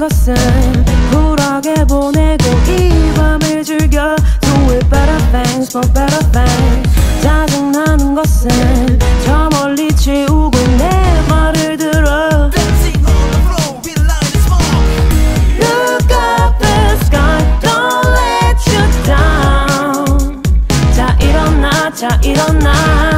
것은 쿨하게 보내고 이 밤을 즐겨 Do it better thanks for better thanks 짜증나는 것은 저 멀리 치우고 내 말을 들어 Look up the sky Don't let you down 자 일어나 자 일어나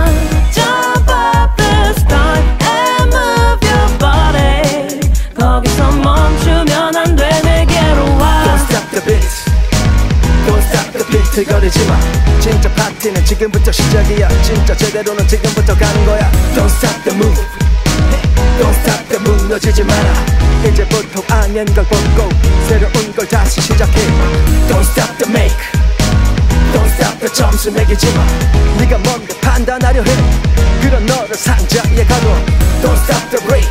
stop the beat 거리지 마 진짜 파티는 지금부터 시작이야 진짜 제대로는 지금부터 가는 거야 Don't stop the move Don't stop the move 놓치지 마라 이제부터 아닌 걸 벗고 새로운 걸 다시 시작해 Don't stop the make Don't stop the 점수 매기지 마 네가 뭔가 판단하려 해 그런 너를 상자에 가둬 Don't stop the break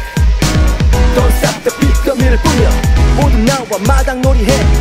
Don't stop the beat 거미를 뿌려 모두 나와 마당 놀이해